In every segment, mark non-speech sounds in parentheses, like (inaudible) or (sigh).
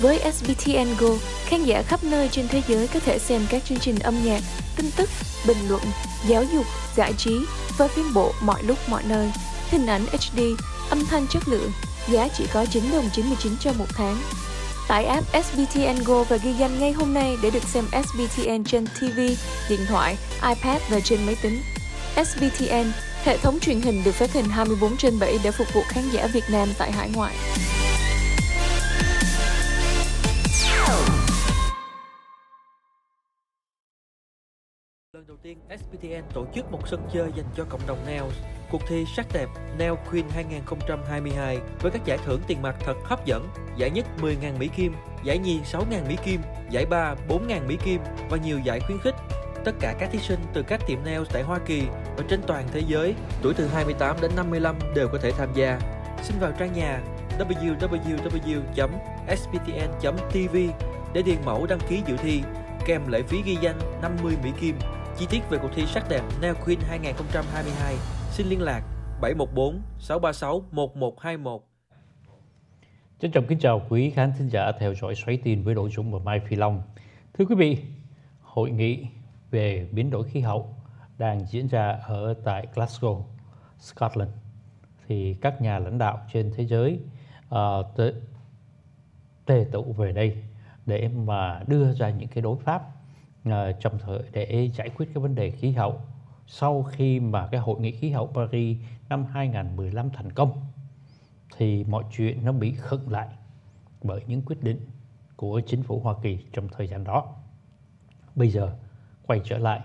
Với SBTN Go, khán giả khắp nơi trên thế giới có thể xem các chương trình âm nhạc, tin tức, bình luận, giáo dục, giải trí và phim bộ mọi lúc mọi nơi. Hình ảnh HD, âm thanh chất lượng, giá chỉ có 9 đồng 99 cho một tháng. Tải app SBTN Go và ghi danh ngay hôm nay để được xem SBTN trên TV, điện thoại, iPad và trên máy tính. SBTN, hệ thống truyền hình được phát hình 24 trên 7 để phục vụ khán giả Việt Nam tại hải ngoại. Lần đầu tiên, SPTN tổ chức một sân chơi dành cho cộng đồng Nails. Cuộc thi sắc đẹp Nail Queen 2022 với các giải thưởng tiền mặt thật hấp dẫn. Giải nhất 10.000 Mỹ Kim, giải nhì 6.000 Mỹ Kim, giải ba 4.000 Mỹ Kim và nhiều giải khuyến khích. Tất cả các thí sinh từ các tiệm nails tại Hoa Kỳ và trên toàn thế giới, tuổi từ 28 đến 55 đều có thể tham gia. Xin vào trang nhà www.sptn.tv để điền mẫu đăng ký dự thi kèm lệ phí ghi danh 50 Mỹ Kim. Chi tiết về cuộc thi sắc đẹp Nail Queen 2022 xin liên lạc 714 636 1121. Trân trọng kính chào quý khán thính giả theo dõi xoáy tin với Đỗ Dũng và Mai Phi Long. Thưa quý vị, hội nghị về biến đổi khí hậu đang diễn ra ở tại Glasgow, Scotland. Thì các nhà lãnh đạo trên thế giới ờ, uh, tề, tụ về đây để mà đưa ra những cái đối pháp Ờ, trong thời để giải quyết cái vấn đề khí hậu sau khi mà cái hội nghị khí hậu Paris năm 2015 thành công thì mọi chuyện nó bị khựng lại bởi những quyết định của chính phủ Hoa Kỳ trong thời gian đó. Bây giờ quay trở lại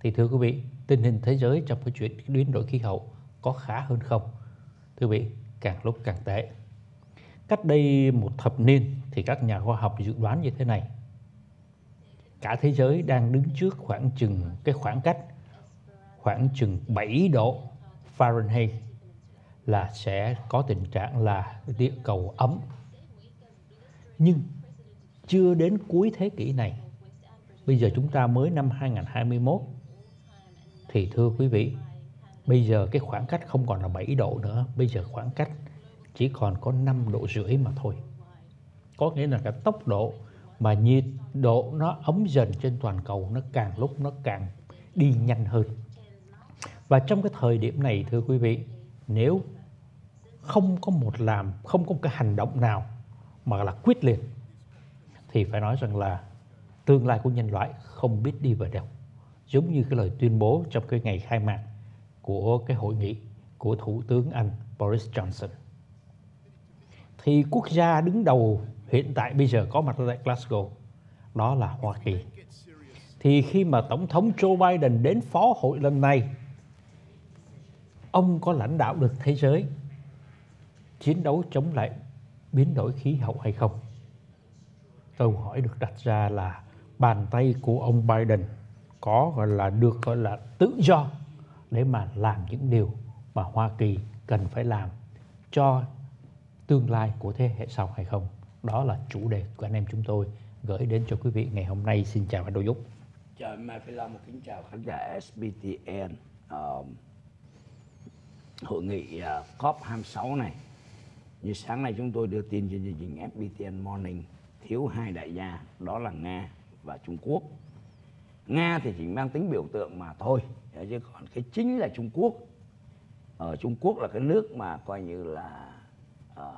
thì thưa quý vị, tình hình thế giới trong cái chuyện biến đổi khí hậu có khá hơn không? Thưa quý vị, càng lúc càng tệ. Cách đây một thập niên thì các nhà khoa học dự đoán như thế này. Cả thế giới đang đứng trước khoảng chừng cái khoảng cách khoảng chừng 7 độ Fahrenheit là sẽ có tình trạng là địa cầu ấm. Nhưng chưa đến cuối thế kỷ này, bây giờ chúng ta mới năm 2021, thì thưa quý vị, bây giờ cái khoảng cách không còn là 7 độ nữa, bây giờ khoảng cách chỉ còn có 5 độ rưỡi mà thôi. Có nghĩa là cái tốc độ mà nhiệt độ nó ấm dần trên toàn cầu nó càng lúc nó càng đi nhanh hơn. Và trong cái thời điểm này thưa quý vị, nếu không có một làm, không có một cái hành động nào mà là quyết liệt thì phải nói rằng là tương lai của nhân loại không biết đi về đâu. Giống như cái lời tuyên bố trong cái ngày khai mạc của cái hội nghị của Thủ tướng Anh Boris Johnson. Thì quốc gia đứng đầu hiện tại bây giờ có mặt tại Glasgow, đó là Hoa Kỳ. Thì khi mà Tổng thống Joe Biden đến phó hội lần này, ông có lãnh đạo được thế giới chiến đấu chống lại biến đổi khí hậu hay không? Câu hỏi được đặt ra là bàn tay của ông Biden có gọi là được gọi là tự do để mà làm những điều mà Hoa Kỳ cần phải làm cho tương lai của thế hệ sau hay không? Đó là chủ đề của anh em chúng tôi gửi đến cho quý vị ngày hôm nay. Xin chào anh Đô Dũng. Chào Mai Phi Long, kính chào khán giả SBTN. Uh, um, hội nghị à, uh, COP26 này như sáng nay chúng tôi đưa tin trên chương trình FBTN Morning thiếu hai đại gia đó là Nga và Trung Quốc Nga thì chỉ mang tính biểu tượng mà thôi chứ còn cái chính là Trung Quốc ở Trung Quốc là cái nước mà coi như là Ờ,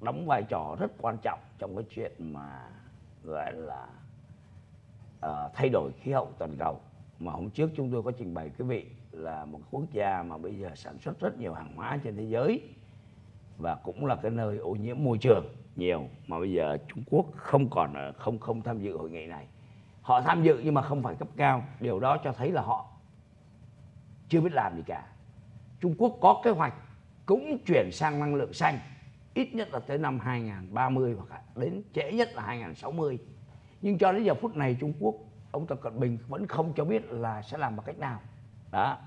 đóng vai trò rất quan trọng trong cái chuyện mà gọi là uh, thay đổi khí hậu toàn cầu. Mà hôm trước chúng tôi có trình bày quý vị là một quốc gia mà bây giờ sản xuất rất nhiều hàng hóa trên thế giới và cũng là cái nơi ô nhiễm môi trường nhiều mà bây giờ Trung Quốc không còn không không tham dự hội nghị này. Họ tham dự nhưng mà không phải cấp cao điều đó cho thấy là họ chưa biết làm gì cả. Trung Quốc có kế hoạch cũng chuyển sang năng lượng xanh ít nhất là tới năm 2030 hoặc đến trễ nhất là 2060 nhưng cho đến giờ phút này Trung Quốc ông Tập Cận Bình vẫn không cho biết là sẽ làm bằng cách nào. Đó.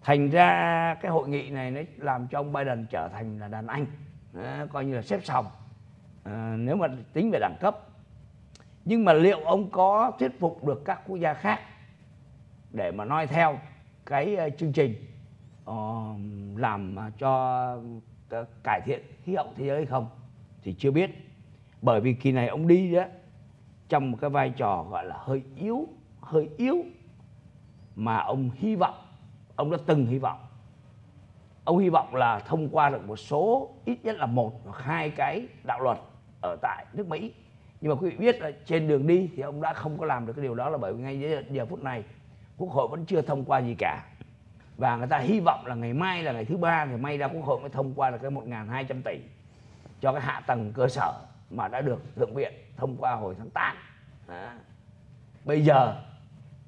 Thành ra cái hội nghị này nó làm cho ông Biden trở thành là đàn anh đó, coi như là xếp xong à, ờ, nếu mà tính về đẳng cấp. Nhưng mà liệu ông có thuyết phục được các quốc gia khác để mà noi theo cái ờ, chương trình ờ, làm cho Ờ, cải thiện khí hậu thế giới hay không thì chưa biết. Bởi vì kỳ này ông đi đó trong một cái vai trò gọi là hơi yếu hơi yếu mà ông hy vọng ông đã từng hy vọng. Ông hy vọng là thông qua được một số ít nhất là một hoặc hai cái đạo luật ở tại nước Mỹ. Nhưng mà quý vị biết là trên đường đi thì ông đã không có làm được cái điều đó là bởi vì ngay giờ, giờ phút này quốc hội vẫn chưa thông qua gì cả và người ta hy vọng là ngày mai là ngày thứ ba thì may ra quốc hội mới thông qua được cái 1.200 tỷ cho cái hạ tầng cơ sở mà đã được thượng viện thông qua hồi tháng 8 à. bây giờ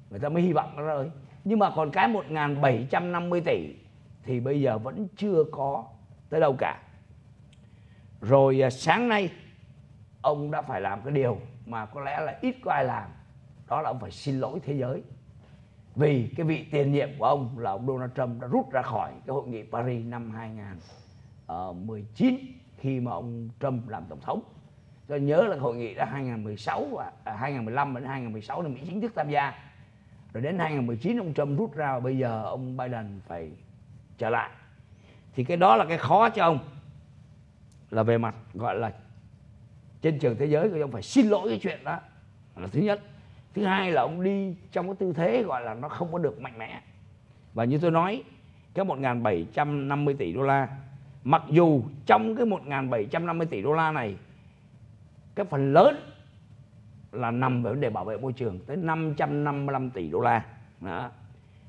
người ta mới hy vọng nó rồi nhưng mà còn cái 1.750 tỷ thì bây giờ vẫn chưa có tới đâu cả. Rồi à, sáng nay ông đã phải làm cái điều mà có lẽ là ít có ai làm. Đó là ông phải xin lỗi thế giới vì cái vị tiền nhiệm của ông là ông Donald Trump đã rút ra khỏi cái hội nghị Paris năm 2019 ờ, khi mà ông Trump làm tổng thống. Tôi nhớ là hội nghị đã 2016 à, à, và à, 2015 đến 2016 là Mỹ chính thức tham gia. Rồi đến 2019 ông Trump rút ra và bây giờ ông Biden phải trở lại. Thì cái đó là cái khó cho ông là về mặt gọi là trên trường thế giới của ông phải xin lỗi cái chuyện đó là thứ nhất thứ hai là ông đi trong cái tư thế gọi là nó không có được mạnh mẽ và như tôi nói, cái 1.750 tỷ đô la, mặc dù trong cái 1.750 tỷ đô la này, cái phần lớn là nằm về vấn đề bảo vệ môi trường tới 555 tỷ đô la đó.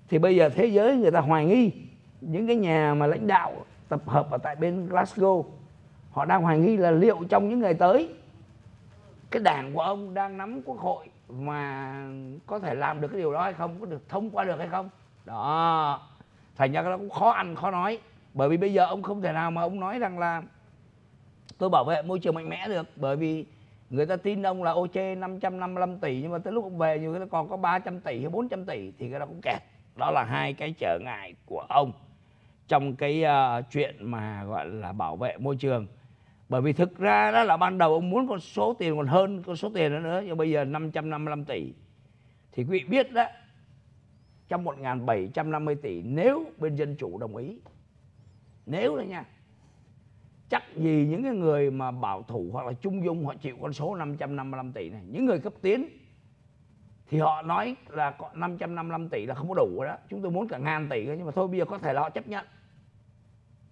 thì bây giờ thế giới người ta hoài nghi những cái nhà mà lãnh đạo tập hợp ở tại bên Glasgow, họ đang hoài nghi là liệu trong những ngày tới, cái đảng của ông đang nắm quốc hội mà có thể làm được cái điều đó hay không có được thông qua được hay không? Đó. Thành ra nó cũng khó ăn khó nói. Bởi vì bây giờ ông không thể nào mà ông nói rằng là tôi bảo vệ môi trường mạnh mẽ được. Bởi vì người ta tin ông là ô 555 tỷ nhưng mà tới lúc ông về nhiều nó còn có 300 tỷ hay 400 tỷ thì cái đó cũng kẹt. Đó là hai cái trở ngại của ông trong cái uh, chuyện mà gọi là bảo vệ môi trường bởi vì thực ra đó là ban đầu ông muốn con số tiền còn hơn con số tiền đó nữa, nhưng bây giờ 555 tỷ. Thì quý vị biết đó, trong 1.750 tỷ, nếu bên dân chủ đồng ý, nếu đó nha, chắc gì những cái người mà bảo thủ hoặc là trung dung, họ chịu con số 555 tỷ này, những người cấp tiến, thì họ nói là 555 tỷ là không có đủ rồi đó. Chúng tôi muốn cả ngàn tỷ nhưng mà thôi, bây giờ có thể là họ chấp nhận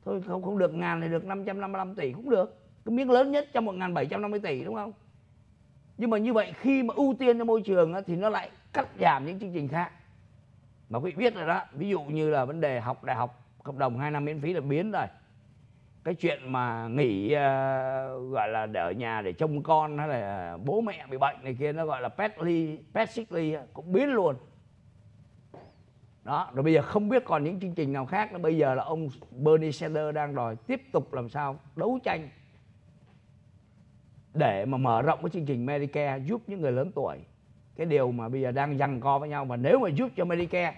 thôi không không được ngàn thì được 555 tỷ cũng được. Cái miếng lớn nhất trong 1.750 tỷ đúng không? Nhưng mà như vậy khi mà ưu tiên cho môi trường thì nó lại cắt giảm những chương trình khác. Mà quý vị biết rồi đó ví dụ như là vấn đề học đại học cộng đồng 2 năm miễn phí là biến rồi. Cái chuyện mà nghỉ uh, gọi là để ở nhà để trông con hay là bố mẹ bị bệnh này kia nó gọi là pet ly pet sick ly cũng biến luôn đó, rồi bây giờ không biết còn những chương trình nào khác nữa. Bây giờ là ông Bernie Sanders đang đòi tiếp tục làm sao đấu tranh để mà mở rộng cái chương trình Medicare giúp những người lớn tuổi. Cái điều mà bây giờ đang giằng co với nhau và nếu mà giúp cho Medicare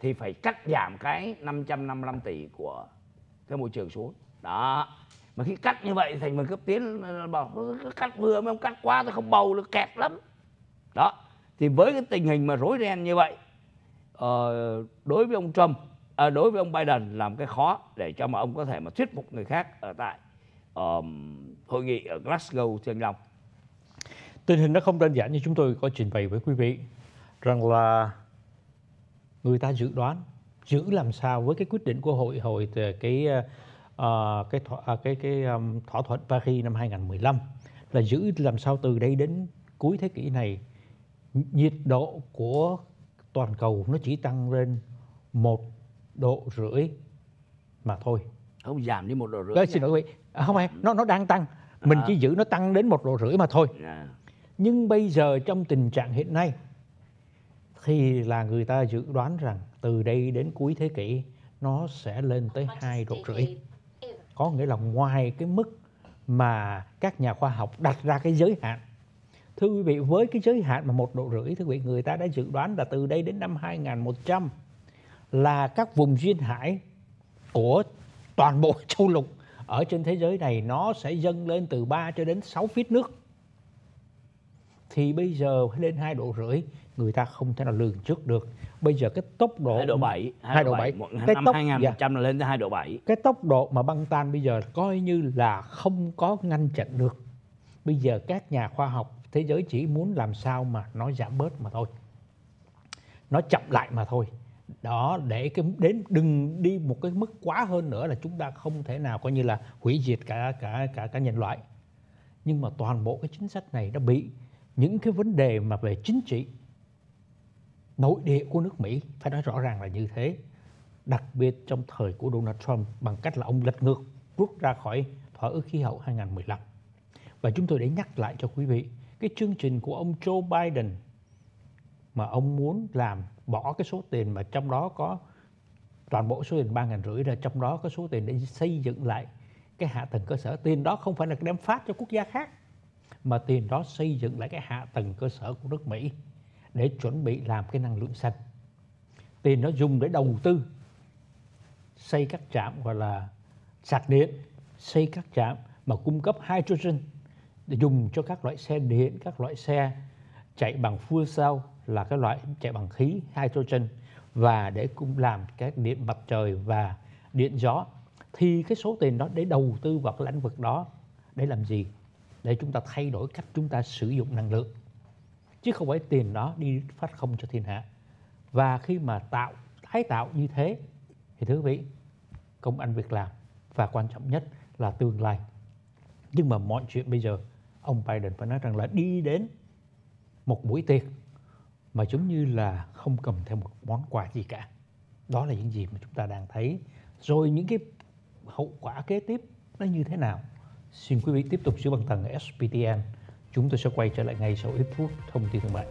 thì phải cắt giảm cái 555 tỷ của cái môi trường xuống. Đó, mà khi cắt như vậy thành phần cấp tiến bảo cắt vừa mà không cắt quá, tôi không bầu được kẹt lắm. Đó, thì với cái tình hình mà rối ren như vậy Ờ, đối với ông Trump à, đối với ông Biden làm cái khó để cho mà ông có thể mà thuyết phục người khác ở tại um, hội nghị ở Glasgow thưa anh Long. Tình hình nó không đơn giản như chúng tôi có trình bày với quý vị rằng là người ta dự đoán giữ làm sao với cái quyết định của hội hội cái uh, cái thỏa, à, cái cái um, thỏa thuận Paris năm 2015 là giữ làm sao từ đây đến cuối thế kỷ này nhiệt độ của toàn cầu nó chỉ tăng lên một độ rưỡi mà thôi không giảm đi một độ rưỡi Đấy, xin lỗi quý vị à, không phải nó nó đang tăng mình à. chỉ giữ nó tăng đến một độ rưỡi mà thôi à. nhưng bây giờ trong tình trạng hiện nay thì là người ta dự đoán rằng từ đây đến cuối thế kỷ nó sẽ lên tới hai độ rưỡi có nghĩa là ngoài cái mức mà các nhà khoa học đặt ra cái giới hạn thưa quý vị với cái giới hạn mà một độ rưỡi thưa quý vị người ta đã dự đoán là từ đây đến năm 2100 là các vùng duyên hải của toàn bộ (laughs) châu lục ở trên thế giới này nó sẽ dâng lên từ 3 cho đến 6 feet nước. Thì bây giờ lên hai độ rưỡi người ta không thể nào lường trước được. Bây giờ cái tốc độ 2 độ 7 2 độ 7 cái năm tốc, 2100 dạ, là lên tới 2 độ 7 cái tốc độ mà băng tan bây giờ coi như là không có ngăn chặn được. Bây giờ các nhà khoa học thế giới chỉ muốn làm sao mà nó giảm bớt mà thôi. Nó chậm lại mà thôi. Đó, để cái, đến, đừng đi một cái mức quá hơn nữa là chúng ta không thể nào coi như là hủy diệt cả cả cả cả nhân loại. Nhưng mà toàn bộ cái chính sách này đã bị những cái vấn đề mà về chính trị, nội địa của nước Mỹ phải nói rõ ràng là như thế. Đặc biệt trong thời của Donald Trump bằng cách là ông lật ngược rút ra khỏi thỏa ước khí hậu 2015 và chúng tôi để nhắc lại cho quý vị cái chương trình của ông Joe Biden mà ông muốn làm bỏ cái số tiền mà trong đó có toàn bộ số tiền ba ngàn rưỡi ra, trong đó có số tiền để xây dựng lại cái hạ tầng cơ sở. Tiền đó không phải là đem phát cho quốc gia khác, mà tiền đó xây dựng lại cái hạ tầng cơ sở của nước Mỹ để chuẩn bị làm cái năng lượng xanh. Tiền nó dùng để đầu tư, xây các trạm gọi là sạc điện, xây các trạm mà cung cấp hydrogen để dùng cho các loại xe điện, các loại xe chạy bằng fuel cell là cái loại chạy bằng khí, hydrogen, và để cũng làm các điện mặt trời và điện gió. Thì cái số tiền đó để đầu tư vào cái lĩnh vực đó, để làm gì? Để chúng ta thay đổi cách chúng ta sử dụng năng lượng. Chứ không phải tiền đó đi phát không cho thiên hạ. Và khi mà tạo, tái tạo như thế, thì thưa quý vị, công ăn việc làm, và quan trọng nhất là tương lai. Nhưng mà mọi chuyện bây giờ ông Biden phải nói rằng là đi đến một buổi tiệc mà giống như là không cầm theo một món quà gì cả. Đó là những gì mà chúng ta đang thấy. Rồi những cái hậu quả kế tiếp nó như thế nào? Xin quý vị tiếp tục giữ bằng tầng SPTN chúng tôi sẽ quay trở lại ngay sau ít phút. Thông tin thương mại.